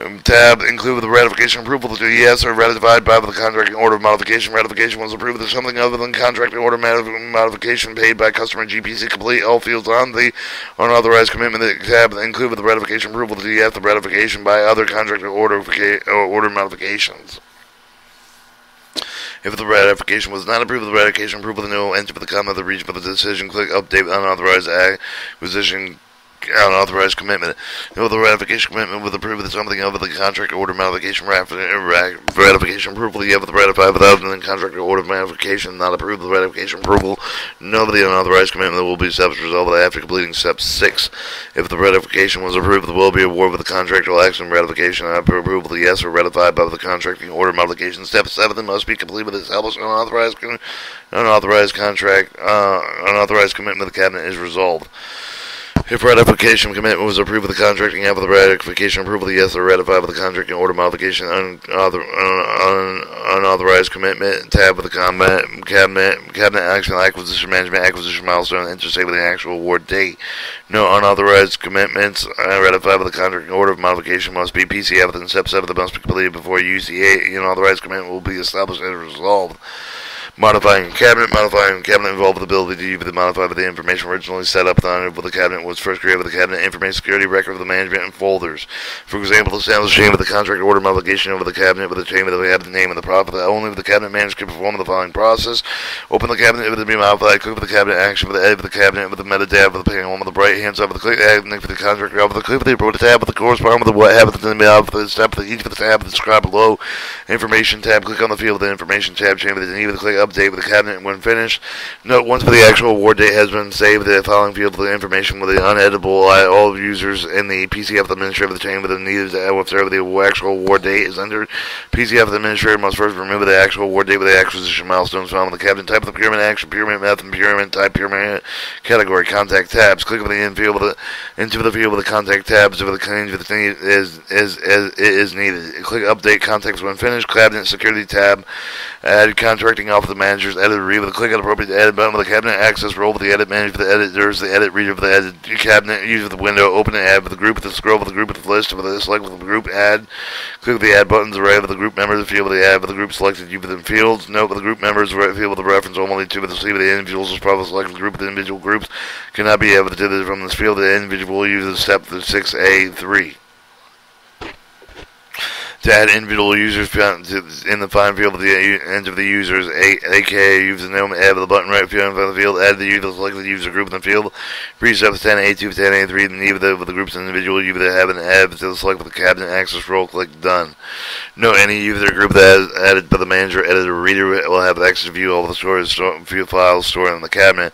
Um, tab include with the ratification approval to yes or ratified by the contracting order modification. Ratification was approved with something other than contracting order modification paid by customer GPC complete. All fields on the unauthorized commitment tab include with the ratification approval to yes the ratification by other contracting order order modifications. If the ratification was not approved, the ratification approval, the no enter for the comment of the region for the decision. Click update unauthorized acquisition unauthorized commitment. No, the ratification commitment with approval of something of the contract order modification ratification approval. You have the ratified without the contract order modification, not approve the ratification approval. No, the unauthorized commitment will be established resolved after completing step six. If the ratification was approved, there will be award with the contractual action ratification approval. The yes or ratified by the contracting order modification. Step seven must be completed with established unauthorized unauthorized contract uh, unauthorized commitment of the cabinet is resolved. If ratification commitment was approved with the contracting after the ratification approval, the yes or ratified with the contracting order modification unauthor, un, un, unauthorized commitment tab with the cabinet, cabinet cabinet action acquisition management acquisition milestone interstate with the actual award date. No unauthorized commitments uh, ratified with the contracting order of modification must be PCF within step seven that must be completed before UCA unauthorized commitment will be established and resolved. Modifying cabinet. Modifying cabinet involved with the ability to modify the information originally set up on the cabinet was first created with the cabinet information security record of the management and folders. For example, establishing with the contract order modification over the cabinet with the chain of the cabinet name and the profit only with the cabinet manager can perform the following process. Open the cabinet if it be modified, click with the cabinet action with the edit of the cabinet with the meta tab with the panel on the right hand side with the click add for the contract over the click with the approach tab with the corresponding with the what happens in the middle of the step with each of the tab described below. Information tab, click on the field with the information tab, chain with the need with the click update with the cabinet when finished. Note, once the actual award date has been saved, the following field of the information will be uneditable all users in the PCF administrator of the chain with the needed to observe the actual award date is entered. PCF administrator must first remove the actual award date with the acquisition milestones found with the captain. Type of the procurement action, procurement method, procurement type, procurement category, contact tabs. Click on the in field with the, into the field with the contact tabs if the change of the thing is, is, is, is needed. Click update contacts when finished. Cabinet security tab. Add contracting off the manager's edit read with a click on the appropriate edit button with the cabinet access roll with the edit manager for the editors, the edit reader for the edit cabinet, use the window, open and add with the group with the scroll with the group with the list with the select with the group add, click the add buttons array with the group members, field with the add with the group selected, you within fields, note with the group members, field with the reference only to with the C with the individuals is probably selected the group with the individual groups cannot be edited from this field. The individual uses step 6A3 to add individual users in the find field of the uh, end of the users, aka use the name add the button right field in the field, add the user selected user group in the field, preset 10 A2 10 A3, the need of the, with the group's individual you that have an add to select with the cabinet access role, click done. No any user group that is added by the manager editor reader will have access to view all the storage view files stored in the cabinet.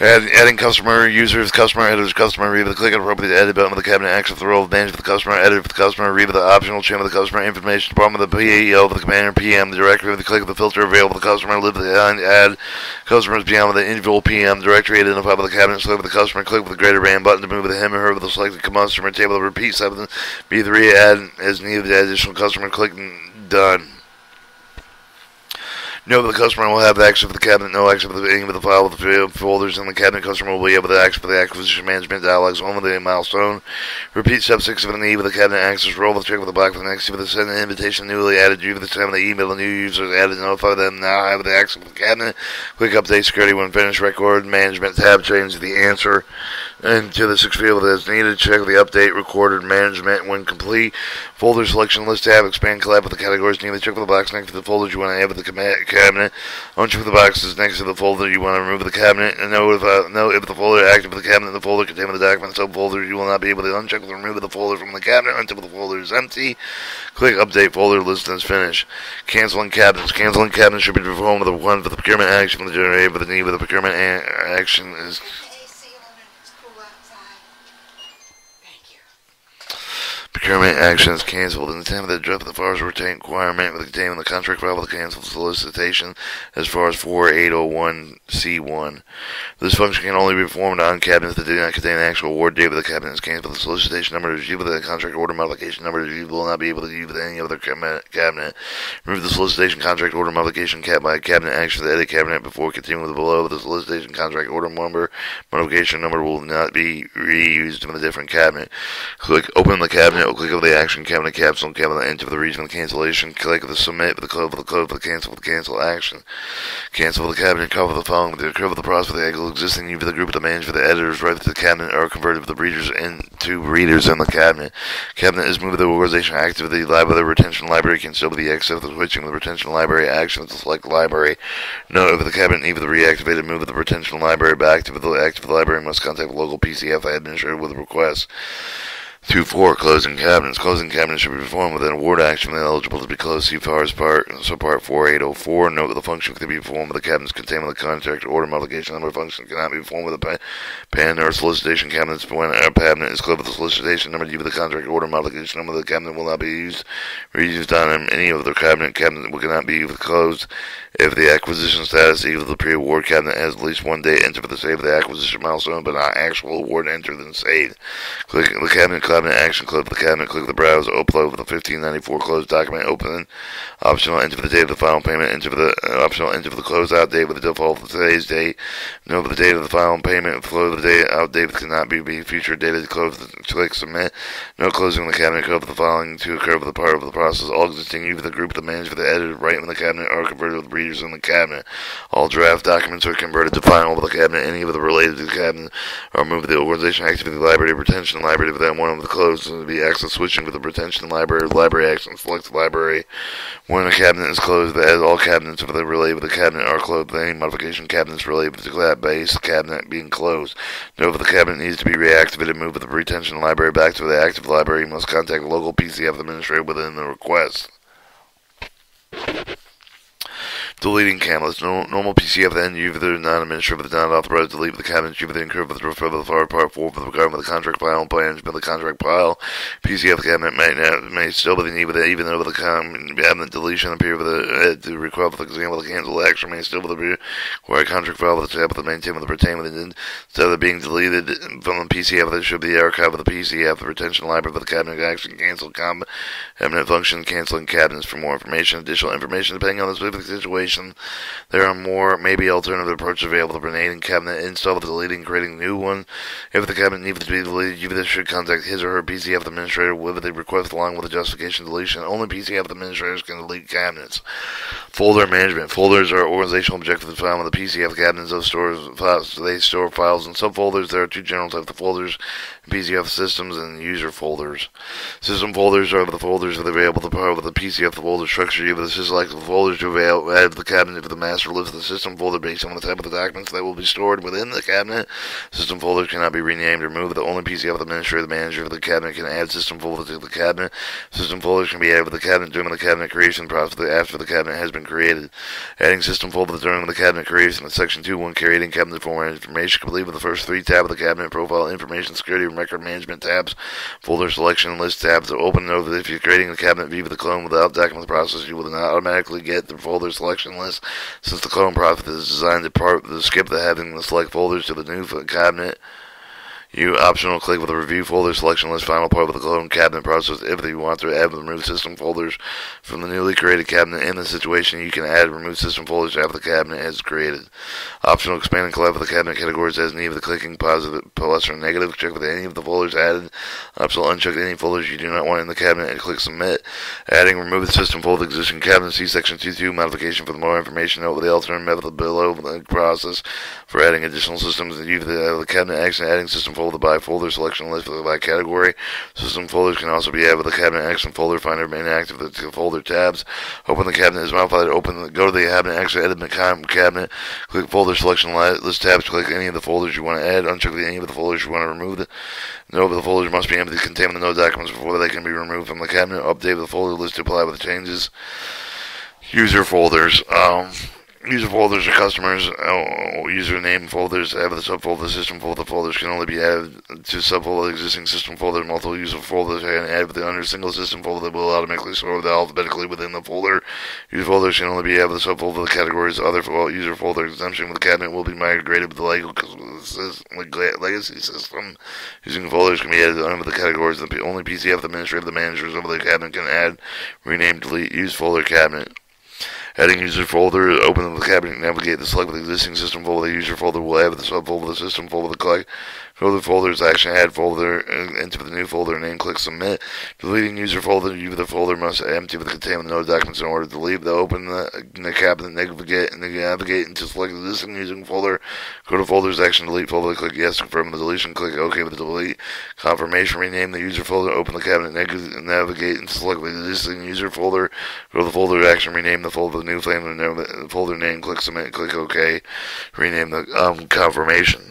Add, adding customer users, customer editors, customer review the click on appropriate edit button with the cabinet action the role of manager for the customer, editor for the customer, review the optional chain of the customer, information department of the PEO for the commander, PM, the directory with the click of the filter available for the customer, live the add customers beyond with the individual PM, directory identified by the cabinet, select with the customer, click with the greater band button to move with him or her with the selected customer table, of repeat 7, B3, add as needed, the additional customer, click done. Note that the customer will have access to the cabinet, no access to the, any of the file with the folders in the cabinet. Customer will be able to access the acquisition management dialogues only the milestone. Repeat step six of the need with the cabinet access. Roll the check with the black for the next. With the send an invitation newly added you for the time of the email the new users added. Notify them now have the access to the cabinet. Quick update security when finished. Record management tab change the answer into the six field as needed. Check the update recorded management when complete. Folder selection list tab. Expand collab with the categories needed. Check for the box next to the folder you want to add with the cabinet. Uncheck the boxes next to the folder you want to remove the cabinet. And know if, uh, know if the folder active with the cabinet the folder containing the document subfolder you will not be able to uncheck or remove the folder from the cabinet until the folder is empty. Click update folder list and finish. Canceling cabinets. Canceling cabinets should be performed with the one for the procurement action. from The generator for the need for the procurement action is Procurement actions canceled. In the time of the draft, the forest retain requirement with containing the contract file with the canceled solicitation as far as 4801C1. This function can only be performed on cabinets that do not contain an actual award date, but the cabinet is canceled. The solicitation number is used with the contract order modification number is will not be able to use with any other cabinet. Remove the solicitation contract order modification cap by cabinet action to the edit cabinet before continuing with the below. The solicitation contract order number modification number will not be reused in a different cabinet. Click open the cabinet Click over the action cabinet capsule cabinet enter the region of the cancellation. Click of the submit with the code for the code for the cancel for the cancel action. Cancel the cabinet cover the following. The cover the process the existing you for the group of the manager the editors right to the cabinet are converted the readers into readers in the cabinet. Cabinet is moved to the organization activity library the retention library can still be the of the switching of the retention library action to select library. Note over the cabinet either the reactivated move of the retention library back to the active library must contact the local PCF administrator with a request. 2 4. Closing cabinets. Closing cabinets should be performed with an award action when eligible to be closed. See FARS Part, so Part 4804. Note that the function can be performed with the cabinets contained with the contract order modification number function cannot be performed with a pen or solicitation cabinets when a cabinet is closed with the solicitation number due to the contract order modification number. Of the cabinet will not be used reused on any of the cabinet. Cabinet will cannot be closed if the acquisition status either the pre-award cabinet has at least one day entered for the save of the acquisition milestone, but not actual award entered and saved. Click the cabinet cabinet action, click the cabinet, click the browse, upload for the 1594 closed document, open, optional enter for the date of the final payment, enter for the uh, optional enter for the closeout date with the default of today's date, note for the date of the final payment, flow of the date out date cannot be, be future date to close, click submit, no closing the cabinet, cover the following to occur for the part of the process, all existing you the group, the manager for the editor, right in the cabinet are converted with readers in the cabinet. All draft documents are converted to final with the cabinet, any of the related to the cabinet are moved to the organization activity library retention library without one of the closed to be access switching with the retention library, library action, select library. When a cabinet is closed, as all cabinets of the related with the cabinet are closed, any modification cabinets related to that base cabinet being closed. Note if the cabinet needs to be reactivated, move the retention library back to the active library, you must contact the local PCF administrator within the request. Deleting cameras. No, normal PCF then you either not administrative not authorized to delete the cabinets you then incurred with the refer the fire part four for the regard of the contract file plan the contract file. PCF cabinet may not, may still be needed even though the cabinet deletion appear with the uh, to require for example the cancel action may still be require contract file with the tab with the maintain with the retain with it instead of being deleted from the PCF there should be the archive of the PCF the retention library for the cabinet action cancel cabinet function canceling cabinets for more information additional information depending on the specific situation there are more, maybe alternative approaches available to renaming cabinet, install, deleting, creating a new one. If the cabinet needs to be deleted, you should contact his or her PCF administrator with the request along with the justification deletion. Only PCF administrators can delete cabinets. Folder management. Folders are organizational objectives found with the PCF cabinets of stores files. They store files in subfolders. There are two general types of folders PCF systems and user folders. System folders are the folders that are available to power with the PCF folder structure. You the select the folders to avail, add the cabinet to the master list of the system folder based on the type of the documents that will be stored within the cabinet. System folders cannot be renamed or moved. The only PCF administrator, the manager of the cabinet, can add system folders to the cabinet. System folders can be added with the cabinet during the cabinet creation process after the cabinet has been created. Adding system folders during the cabinet creation. In Section 2 1 creating cabinet format information complete with the first three tab of the cabinet profile information security record management tabs, folder selection list tabs are open. Note if you're creating a cabinet view of the clone without document process, you will not automatically get the folder selection list since the clone process is designed to, part, skip the having the select folders to the new cabinet. You optional click with the review folder selection list final part of the clone cabinet process. If you want to add and remove system folders from the newly created cabinet in the situation, you can add and remove system folders after the cabinet is created. Optional expand and collect with the cabinet categories as needed. The clicking positive, plus or negative. Check with any of the folders added. Optional uncheck any folders you do not want in the cabinet and click submit. Adding remove the system folder existing cabinet. See section 22 modification for the more information. Note the alternate method below the process for adding additional systems. Use the, uh, the cabinet action adding system folder folder by folder selection list for the by category. System folders can also be added with the cabinet action folder finder main active the folder tabs. Open the cabinet is modified. Open the, go to the cabinet action edit the cabinet. Click folder selection list tabs. Click any of the folders you want to add. Uncheck any of the folders you want to remove. The, note the folders must be empty containing the no documents before they can be removed from the cabinet. Update the folder list to apply with the changes. User folders. Um, User folders are customers. Oh, username folders have the subfolder system folder. Folders can only be added to subfolder existing system folder. Multiple user folders can add with the under single system folder that will automatically sort alphabetically within the folder. User folders can only be added to the subfolder. The categories other user folder exemption with the cabinet will be migrated with the legacy system. Using folders can be added under the categories. The only PCF administrator, of the managers of the cabinet can add, rename, delete, use folder cabinet. Adding user folder, open the cabinet, navigate the select with the existing system folder. The user folder will add the subfolder, the system folder, the collect Go to the folders action, add folder, into the new folder name, click submit. Deleting user folder, you the folder must empty with the contain no documents in order to delete. The open the, the cabinet, navigate, navigate into select the existing using folder. Go to folders action, delete folder, click yes, confirm the deletion, click OK with the delete. Confirmation, rename the user folder, open the cabinet, navigate into select the existing user folder. Go to the folder action, rename the folder, the new the folder name, click submit, click OK. Rename the um, confirmation.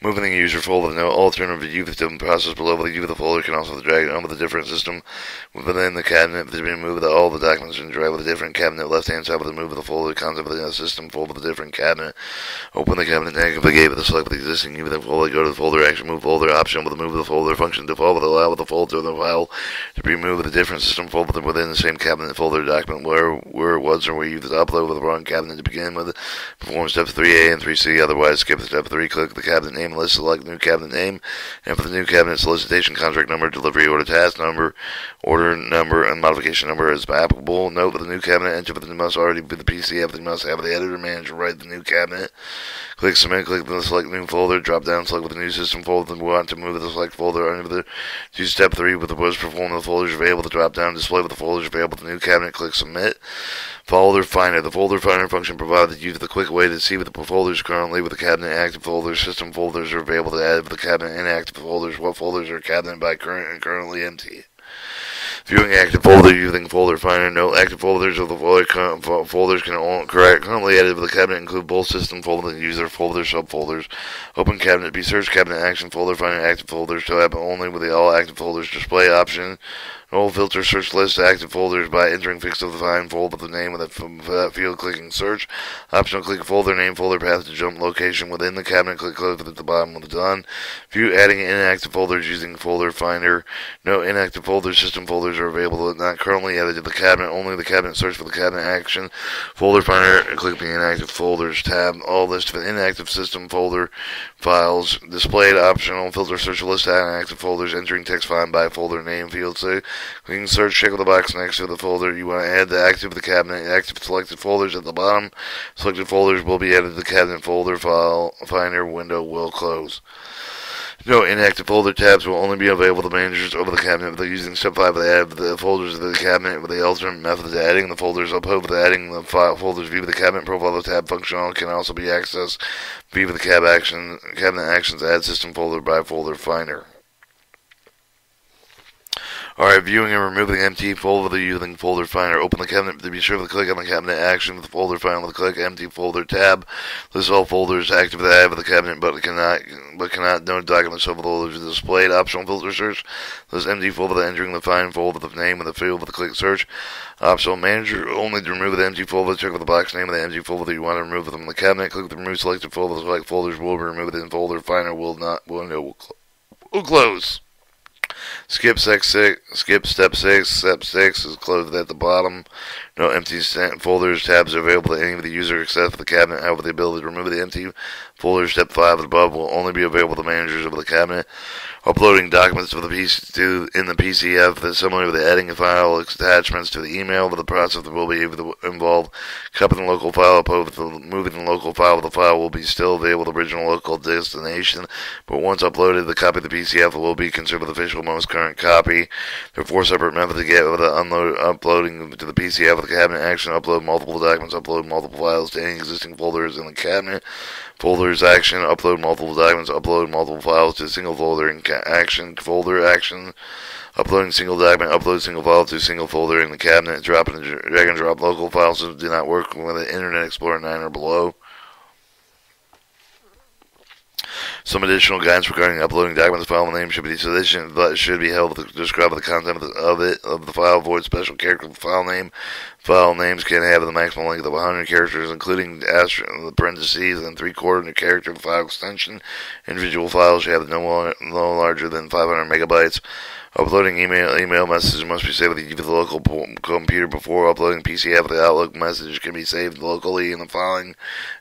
Moving the user folder, no alternative the process below the of the folder can also drag it onto the different system within the cabinet. If been moved all the documents and drag with a different cabinet. Left hand side with the move of the folder, concept of the uh, system folder with a different cabinet. Open the cabinet, navigate with the select with the existing the folder, go to the folder, action move folder option with the move of the folder, function default with allow with the folder of the file to be moved with a different system folder within the same cabinet folder document where where it was or where you upload with the wrong cabinet to begin with. Perform steps 3A and 3C, otherwise skip the step 3, click the cabinet name list, select new cabinet name, and for the new cabinet solicitation contract number, delivery order task number, order number, and modification number as applicable. Note that the new cabinet entry for the must already be the PC The must have the editor manager write the new cabinet. Click submit, click the select new folder, drop down, select with the new system folder, then we want to move the select folder under the to step three with the post perform the folders available to drop down, display with the folders available the new cabinet, click submit. Folder Finder. The folder finder function provides you the quick way to see what the folders currently with the cabinet active folders, system folders are available to add with the cabinet inactive folders, what folders are cabinet by current and currently empty. Viewing active folder using folder finder. No active folders of the folder folders can only correct currently added with the cabinet include both system folder and user folder subfolders. Open cabinet be search cabinet action folder finder active folders to happen only with the all active folders display option Roll filter search list active folders by entering fixed of the find folder with the name of the field, clicking search. Optional click folder name, folder path to jump location within the cabinet. Click close at the bottom of the done. View adding inactive folders using folder finder. No inactive folders, system folders are available, not currently added to the cabinet. Only the cabinet search for the cabinet action. Folder finder, click the inactive folders tab. All list of inactive system folder files displayed. Optional filter search list inactive folders. Entering text find by folder name field. So Clicking search, check the box next to the folder. You want to add the active the cabinet. Active selected folders at the bottom. Selected folders will be added to the cabinet folder file finder window will close. No inactive folder tabs will only be available to managers over the cabinet They're using step 5 of the add the folders of the cabinet with the alternate method of adding the folders Up upload with adding the file folders view of the cabinet profile the tab functional can also be accessed view via the cab action cabinet actions add system folder by folder finder. Alright, viewing and removing empty folder using folder finder. Open the cabinet to be sure to click on the cabinet action with the folder finder with click empty folder tab. List all folders active that have the cabinet but cannot but cannot no documents of folders displayed. Optional filter search. List empty folder entering the find folder the name of the field with the click search. Optional manager only to remove the empty folder. Check with the box name of the empty folder that you want to remove from the cabinet. Click the remove selected folder. Select folders will be removed in folder finder will not window will, cl will close. Skip six, six, skip step six. Step six is closed at the bottom. No empty folders tabs are available to any of the user except for the cabinet. However, the ability to remove the empty folders, step five above, will only be available to managers of the cabinet uploading documents to the PC to in the PCF that's similar to the adding file attachments to the email, the process will be involved copying the local file, moving the local file, the file will be still available the original local destination, but once uploaded, the copy of the PCF will be considered the official most current copy. There are four separate methods to get with the unload, uploading to the PCF of the cabinet. Action, upload multiple documents, upload multiple files to any existing folders in the cabinet, folders action, upload multiple documents, upload multiple files to a single folder in action, folder action, uploading single document, upload single file to single folder in the cabinet, drop and drag and drop local files do not work with the Internet Explorer 9 or below. Some additional guidance regarding uploading documents file name should be so this should be held to describe the content of, the, it of the file. Avoid special character file name. File names can have the maximum length of 100 characters, including the parentheses and three-quarter character file extension. Individual files should have no, no larger than 500 megabytes. Uploading email email messages must be saved with the local computer before uploading PCF. The Outlook message can be saved locally in the following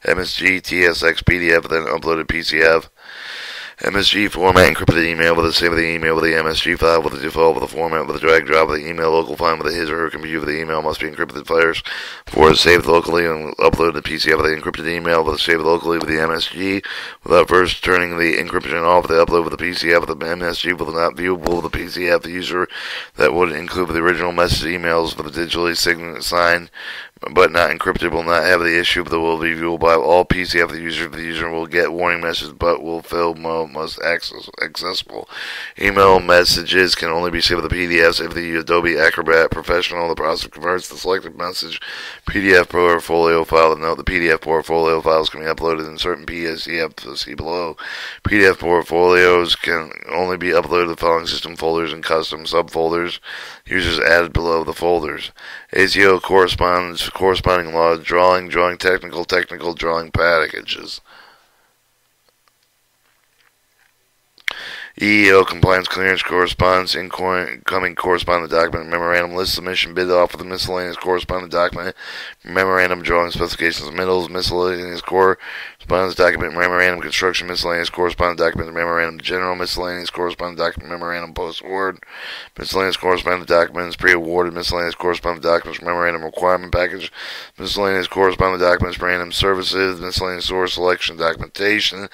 MSG, TSX, PDF, then uploaded PCF. MSG format encrypted email with a save of the email with the MSG file with the default with the format with the drag drop of the email local file with the his or her computer with the email must be encrypted first before saved locally and uploaded to PC with the encrypted email with the saved locally with the MSG without first turning the encryption off. The upload with the PCF with the MSG will not viewable with the PCF user that would include the original message emails with the digitally signed but not encrypted will not have the issue, but will be viewable by all PC of the user. The user will get warning messages, but will feel most access accessible. Email messages can only be saved with the PDFs if the Adobe Acrobat Professional. The process converts the selected message PDF portfolio file. Note the PDF portfolio files can be uploaded in certain PCF. See below. PDF portfolios can only be uploaded to the following system folders and custom subfolders. Users added below the folders. ASIO corresponds corresponding law drawing, drawing technical, technical drawing packages. EEO compliance clearance corresponds incoming correspondent document memorandum list submission bid off offer the miscellaneous correspondent document memorandum drawing specifications middles miscellaneous core correspondence document memorandum construction miscellaneous correspondence document memorandum general miscellaneous correspondence document memorandum post award miscellaneous correspondence documents pre awarded miscellaneous correspondence documents memorandum requirement package miscellaneous correspondence documents random services miscellaneous source selection documentation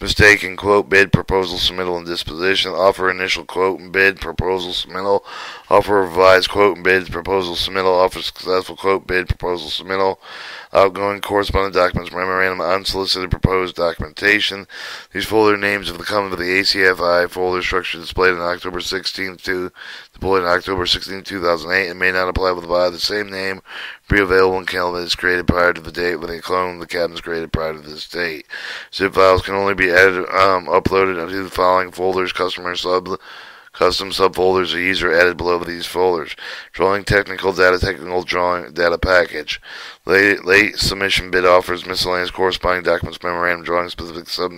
mistake quote bid proposal submittal and disposition offer initial quote and bid proposal submittal offer revised quote and bid proposal submittal offer successful quote bid proposal submittal outgoing correspondence documents, memorandum, unsolicited proposed documentation. These folder names the common of the ACFI folder structure displayed on October 16th to deployed on October 16, 2008, and may not apply with by the same name be available when cabinet is created prior to the date when a clone the cabinet is created prior to this date. Zip files can only be added, um, uploaded into the following folders, customer sub Custom subfolders are user added below these folders. Drawing technical data technical drawing data package. Late, late submission bid offers miscellaneous corresponding documents memorandum drawing specific sub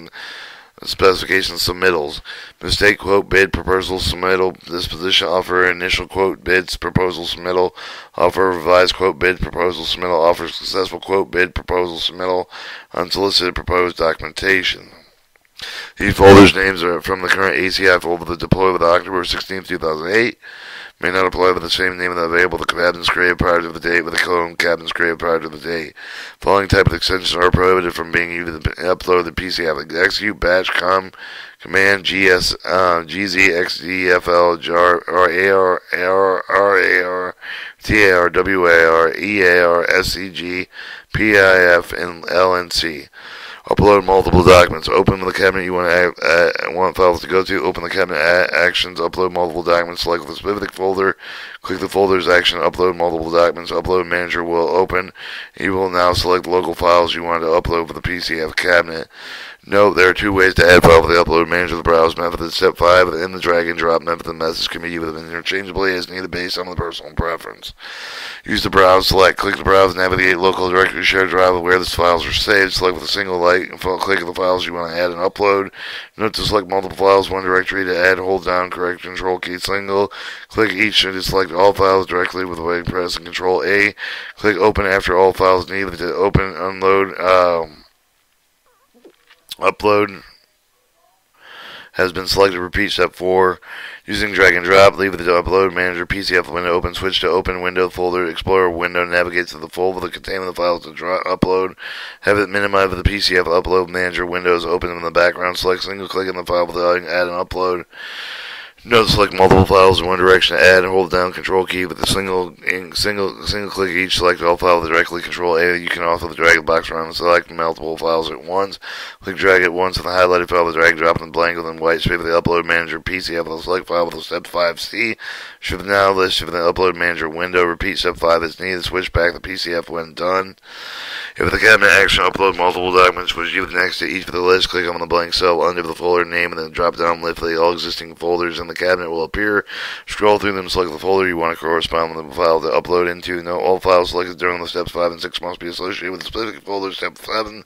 specifications submittals. Mistake quote bid proposal submittal disposition offer initial quote bids proposal submittal offer revised quote bid proposal submittal offer successful quote bid proposal submittal unsolicited proposed documentation. These folders' names are from the current ACI folder that deployed with October 16, 2008. May not apply with the same name that available the cabins created prior to the date with the clone cabins created prior to the date. Following type of extensions are prohibited from being used to upload the PC app. Execute batch com command GS uh, GZXDFL jar or AR AR RAR TAR WAR EAR SCG PIF and LNC. Upload multiple documents. Open the cabinet you want to uh, want files to go to. Open the cabinet actions. Upload multiple documents. Select the specific folder. Click the folder's action. Upload multiple documents. Upload manager will open. You will now select local files you want to upload for the PCF cabinet. Note there are two ways to add file for the upload manager the browse method. Step 5 in the drag and drop method. The message can be used interchangeably as needed based on the personal preference. Use the browse select. Click the browse navigate local directory share drive where the files are saved. Select with a single light and click the files you want to add and upload. Note to select multiple files, one directory to add. Hold down correct control key single. Click each and select all files directly with the way and control A. Click open after all files needed to open unload. Um, Upload has been selected. Repeat step 4. Using drag and drop, leave the upload manager PCF window open. Switch to open window folder. Explorer window navigates to the folder that contains the files to draw, upload. Have it minimized the PCF upload manager windows open in the background. Select single click on the file with the add and upload. Note select multiple files in one direction. Add and hold down Control key with a single single single click each. Select all files directly. Control A. You can also drag the box around and select multiple files at once. Click drag at once on the highlighted file. The drag drop in blank within white space of the upload manager PC. Have the select file with the step 5C. Shift the now list. Shift the upload manager window. Repeat step 5 as needed. Switch back the PCF when done. If the cabinet action upload multiple documents, which you next to each of the list, click on the blank cell under the folder name and then drop down list the all existing folders in the cabinet will appear. Scroll through them, select the folder you want to correspond with the file to upload into. Note all files selected during the steps 5 and 6 must be associated with the specific folder. Step 7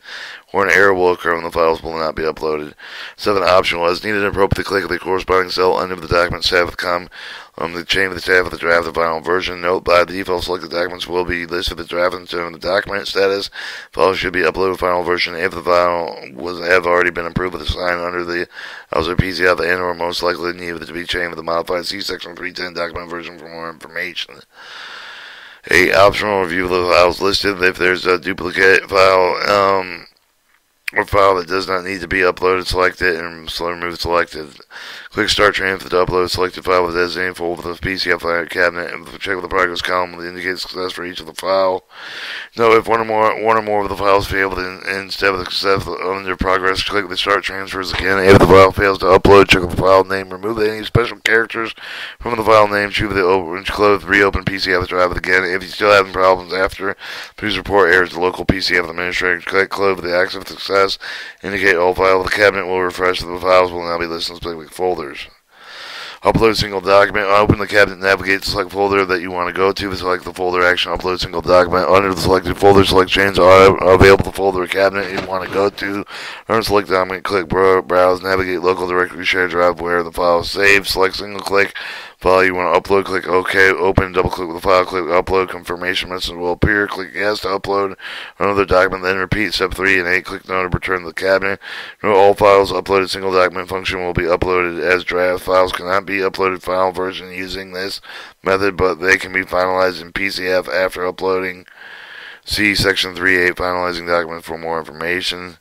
or an error will occur when the files will not be uploaded. 7. Optional. As needed and appropriate, click the corresponding cell under the document tab with Um, the chain of the tab of the draft, the final version. Note by default, selected documents will be listed the draft and the document status. Files should be uploaded final version if the file was have already been approved with a sign under the also PCF and or most likely needed to be changed with the modified C section 310 document version for more information. A optional review of the files listed if there's a duplicate file. Um, or file that does not need to be uploaded, select it, and remove selected. Click Start Transfer to upload selected file with designated folder with the PCF file cabinet, and check with the progress column that indicates success for each of the file. Note if one or more one or more of the files fail then instead of the success under progress, click the Start Transfers again. If the file fails to upload, check the file name, remove any special characters from the file name, choose the open, close, reopen PCF drive again. If you still having problems after, please report errors to local PCF administrator. Click close with the active success indicate all files. The cabinet will refresh the files will now be listed in specific folders. Upload single document. Open the cabinet, navigate to select folder that you want to go to. Select the folder action. Upload single document. Under the selected folder, select change are available folder cabinet you want to go to. Under select document, click browse. Navigate local directory share drive where the file is saved. Select single click file you want to upload, click OK, open, double click the file, click upload, confirmation message will appear, click yes to upload another document, then repeat step 3 and 8, click no to return to the cabinet. No, all files uploaded single document function will be uploaded as draft. Files cannot be uploaded file version using this method, but they can be finalized in PCF after uploading. See section 3.8 finalizing document for more information.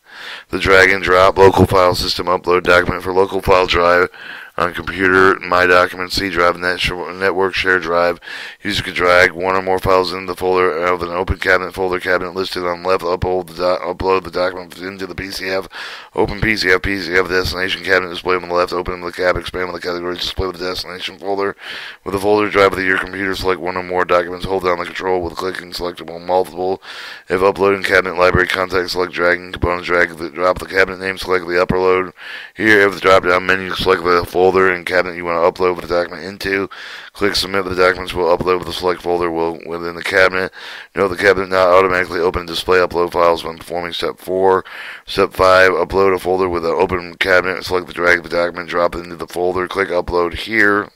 The drag and drop local file system upload document for local file drive on computer, My Documents, C drive, net network share drive. User can drag one or more files into the folder of an open cabinet folder cabinet listed on left. Upload the, upload the document into the PCF. Open PCF, PCF destination cabinet display on the left. Open the cab, expand on the categories, display the destination folder. With the folder drive of your computer, select one or more documents. Hold down the control with clicking selectable multiple. If uploading cabinet library context, select dragging components, drag the drop the cabinet name, select the upper load. Here, if the drop down menu, select the folder folder and cabinet you want to upload the document into. Click Submit. The documents will upload with the select folder will within the cabinet. Note the cabinet not automatically open and display upload files when performing step 4. Step 5. Upload a folder with an open cabinet. Select the drag the document, drop it into the folder. Click Upload here.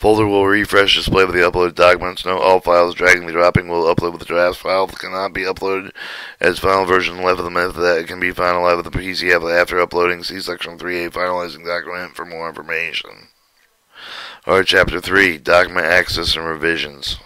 Folder will refresh display with the uploaded documents. No, all files dragging and dropping will upload with the draft file. Cannot be uploaded as final version left of the method that can be finalized with the PCF after uploading. See section 3A finalizing document for more information. Alright, chapter 3 Document Access and Revisions.